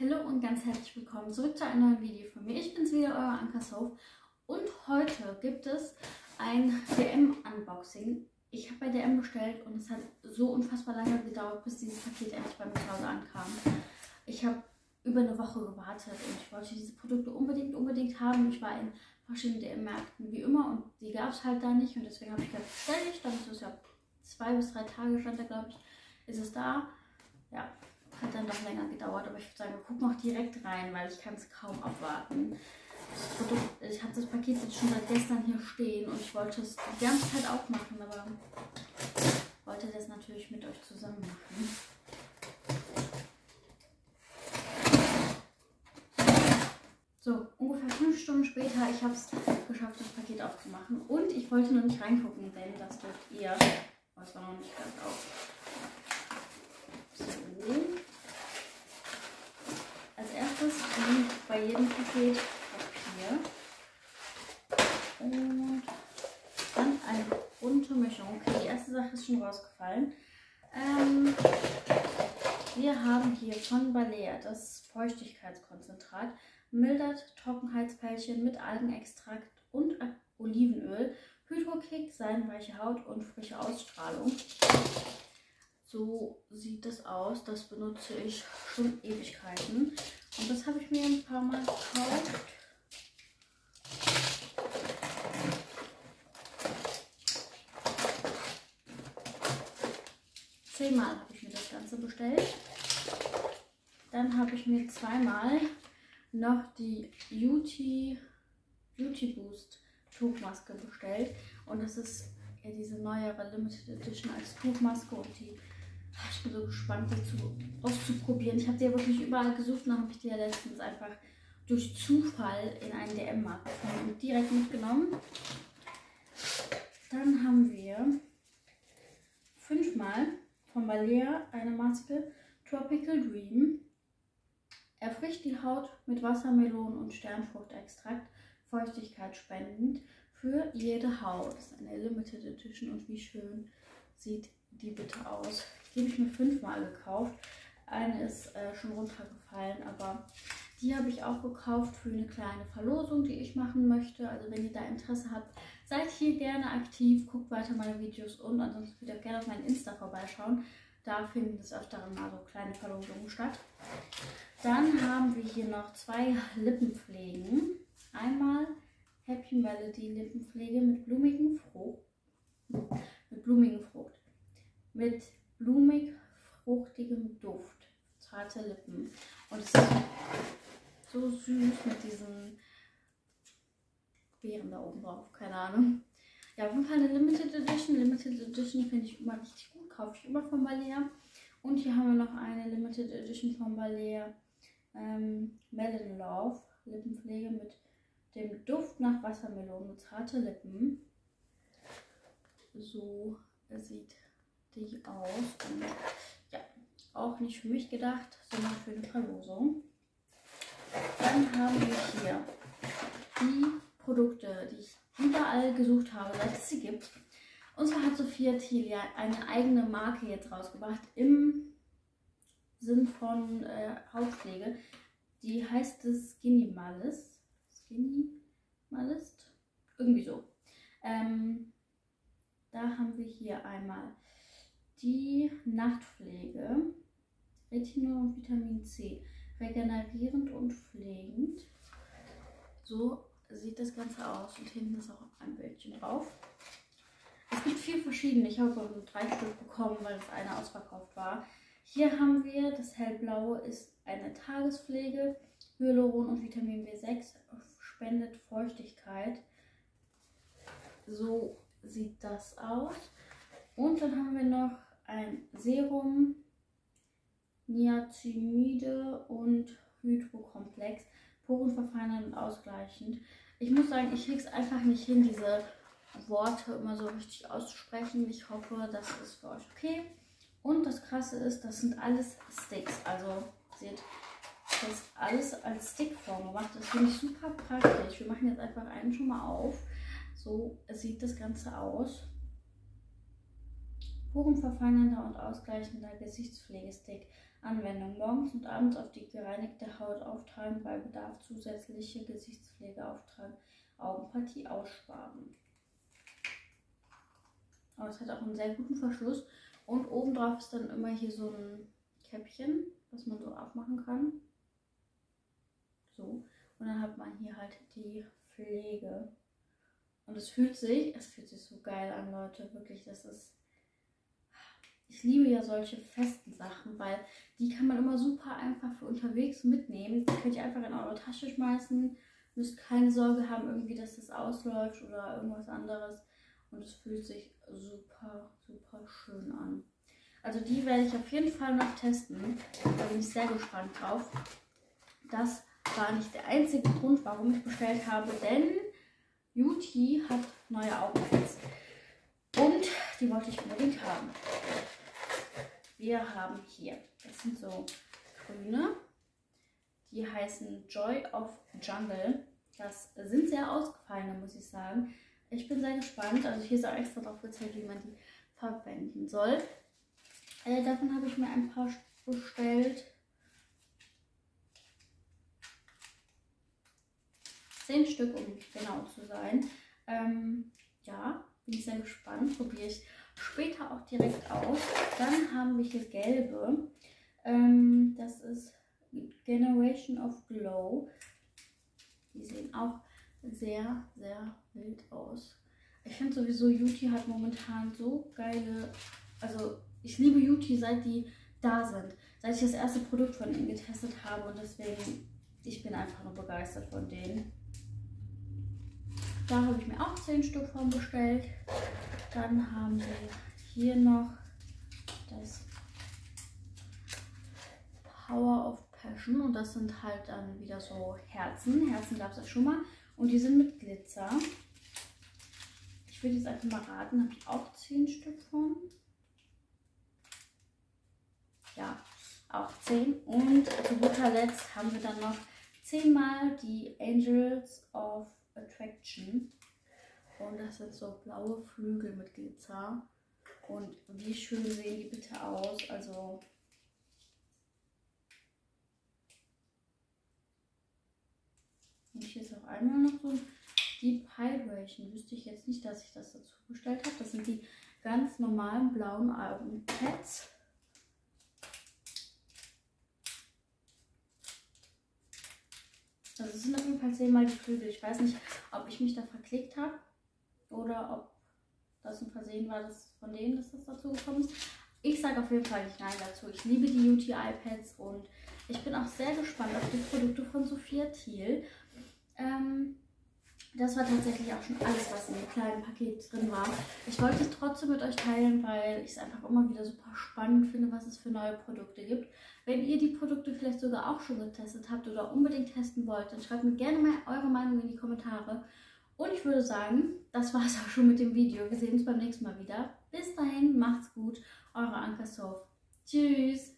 Hallo und ganz herzlich willkommen zurück zu einem neuen Video von mir. Ich bin's wieder, euer Anka Sof und heute gibt es ein DM-Unboxing. Ich habe bei DM bestellt und es hat so unfassbar lange gedauert, bis dieses Paket endlich bei mir zu Hause ankam. Ich habe über eine Woche gewartet und ich wollte diese Produkte unbedingt, unbedingt haben. Ich war in verschiedenen DM-Märkten wie immer und die gab es halt da nicht und deswegen habe ich gesagt, bestelle ich. Dann ist es ja zwei bis drei Tage stand da, glaube ich, ist es da. Ja, hat dann doch länger gedauert, aber ich würde sagen, wir gucken direkt rein, weil ich kann es kaum abwarten. Das Produkt, ich habe das Paket jetzt schon seit gestern hier stehen und ich wollte es die ganze Zeit aufmachen, aber wollte das natürlich mit euch zusammen machen. So, ungefähr fünf Stunden später, ich habe es geschafft, das Paket aufzumachen. Und ich wollte noch nicht reingucken, denn das dürft ihr. Es war noch nicht ganz auf. So. Als erstes liegt bei jedem Paket Papier. Und dann eine bunte Mischung. Okay, die erste Sache ist schon rausgefallen. Ähm, wir haben hier von Balea das Feuchtigkeitskonzentrat mildert Trockenheitspellchen mit Algenextrakt und Olivenöl, Hydrokick, seidenweiche Haut und frische Ausstrahlung. So sieht das aus. Das benutze ich schon Ewigkeiten. Und das habe ich mir ein paar Mal gekauft. Zehnmal habe ich mir das Ganze bestellt. Dann habe ich mir zweimal noch die Beauty, Beauty Boost Tuchmaske bestellt. Und das ist ja diese neuere Limited Edition als Tuchmaske und die ich bin so gespannt, die zu, auszuprobieren. Ich habe die ja wirklich überall gesucht und dann habe ich die ja letztens einfach durch Zufall in einen DM-Markt gefunden und direkt mitgenommen. Dann haben wir fünfmal von Balea eine Maske Tropical Dream. Erfrischt die Haut mit Wassermelonen und Sternfruchtextrakt, Feuchtigkeit spendend für jede Haut. Das ist eine Limited Edition und wie schön sieht die bitte aus. Die habe ich mir fünfmal gekauft. Eine ist äh, schon runtergefallen, aber die habe ich auch gekauft für eine kleine Verlosung, die ich machen möchte. Also wenn ihr da Interesse habt, seid hier gerne aktiv, guckt weiter meine Videos und ansonsten könnt ihr auch gerne auf meinen Insta vorbeischauen. Da finden des Öfteren mal so kleine Verlosungen statt. Dann haben wir hier noch zwei Lippenpflegen. Einmal Happy Melody Lippenpflege mit blumigen Frucht. Mit blumigen Frucht. Mit blumig fruchtigem Duft. Zarte Lippen. Und es ist so süß mit diesen Beeren da oben drauf. Keine Ahnung. Ja, auf jeden Fall eine Limited Edition. Limited Edition finde ich immer richtig gut. Kaufe ich immer von Balea. Und hier haben wir noch eine Limited Edition von Balea. Ähm, Melon Love. Lippenpflege mit dem Duft nach Wassermelone. Zarte Lippen. So sieht die aus. Und ja, auch nicht für mich gedacht, sondern für eine Verlosung. Dann haben wir hier die Produkte, die ich überall gesucht habe, seit es sie gibt. Und zwar hat Sophia Thiel eine eigene Marke jetzt rausgebracht im Sinn von äh, Hautpflege. Die heißt Skinny Malist. Skinny Malist? Irgendwie so. Ähm, da haben wir hier einmal die Nachtpflege. Retinol und Vitamin C. Regenerierend und pflegend. So sieht das Ganze aus. Und hinten ist auch ein Bildchen drauf. Es gibt vier verschiedene. Ich habe drei Stück bekommen, weil das eine ausverkauft war. Hier haben wir das hellblaue ist eine Tagespflege. Hyaluron und Vitamin B6 spendet Feuchtigkeit. So sieht das aus. Und dann haben wir noch ein Serum, Niacinamide und Hydrokomplex, porenverfeinernd und ausgleichend. Ich muss sagen, ich kriege es einfach nicht hin, diese Worte immer so richtig auszusprechen. Ich hoffe, das ist für euch okay. Und das Krasse ist, das sind alles Sticks. Also seht, das ist alles als Stickform gemacht. Das finde ich super praktisch. Wir machen jetzt einfach einen schon mal auf. So sieht das Ganze aus. Porenverfeinernder und ausgleichender Gesichtspflegestick. Anwendung. Morgens und abends auf die gereinigte Haut auftragen, bei Bedarf zusätzliche Gesichtspflege auftragen, Augenpartie aussparen. Aber es hat auch einen sehr guten Verschluss. Und obendrauf ist dann immer hier so ein Käppchen, was man so abmachen kann. So. Und dann hat man hier halt die Pflege. Und es fühlt sich, es fühlt sich so geil an, Leute. Wirklich, das ist. Ich liebe ja solche festen Sachen, weil die kann man immer super einfach für unterwegs mitnehmen. Die könnt ihr einfach in eure Tasche schmeißen. Müsst keine Sorge haben, irgendwie, dass das ausläuft oder irgendwas anderes. Und es fühlt sich super, super schön an. Also die werde ich auf jeden Fall noch testen. Da bin ich sehr gespannt drauf. Das war nicht der einzige Grund, warum ich bestellt habe, denn Beauty hat neue Augenpads. Und die wollte ich unbedingt haben. Wir haben hier, das sind so grüne, die heißen Joy of Jungle. Das sind sehr ausgefallene, muss ich sagen. Ich bin sehr gespannt. Also hier ist auch extra drauf gezeigt, wie man die verwenden soll. Äh, davon habe ich mir ein paar bestellt. Zehn Stück, um genau zu sein. Ähm, ja, bin ich sehr gespannt. Probiere ich später auch direkt aus. Dann haben wir hier gelbe. Ähm, das ist Generation of Glow. Die sehen auch sehr, sehr wild aus. Ich finde sowieso, Yuti hat momentan so geile, also ich liebe Yuti, seit die da sind. Seit ich das erste Produkt von ihnen getestet habe und deswegen, ich bin einfach nur begeistert von denen. Da habe ich mir auch 10 Stück von bestellt. Dann haben wir hier noch das Power of Passion und das sind halt dann wieder so Herzen. Herzen gab es ja schon mal und die sind mit Glitzer. Ich würde jetzt einfach mal raten, habe ich auch 10 Stück von. Ja, auch 10. Und zu guter Letzt haben wir dann noch 10 mal die Angels of Attraction. Und das sind so blaue Flügel mit Glitzer. Und wie schön sehen die bitte aus. Also Und hier ist auch einmal noch so ein Deep Hydration. Wüsste ich jetzt nicht, dass ich das dazu bestellt habe. Das sind die ganz normalen blauen Augenpads. Also es sind auf jeden Fall zehnmal die Flügel. Ich weiß nicht, ob ich mich da verklickt habe oder ob das ein Versehen war, dass von denen dass das dazu gekommen ist. Ich sage auf jeden Fall nicht Nein dazu. Ich liebe die UTI-Pads und ich bin auch sehr gespannt auf die Produkte von Sophia Thiel. Ähm, das war tatsächlich auch schon alles, was in dem kleinen Paket drin war. Ich wollte es trotzdem mit euch teilen, weil ich es einfach immer wieder super spannend finde, was es für neue Produkte gibt. Wenn ihr die Produkte vielleicht sogar auch schon getestet habt oder unbedingt testen wollt, dann schreibt mir gerne mal eure Meinung in die Kommentare. Und ich würde sagen, das war es auch schon mit dem Video. Wir sehen uns beim nächsten Mal wieder. Bis dahin, macht's gut. Eure Anka Sof. Tschüss.